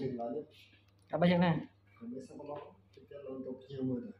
ចេញឡើងនេះអាបើយ៉ាងណាខ្ញុំមិនសឹកឡងទៅទៅលងទៅភ្ញៀវមើលទៅ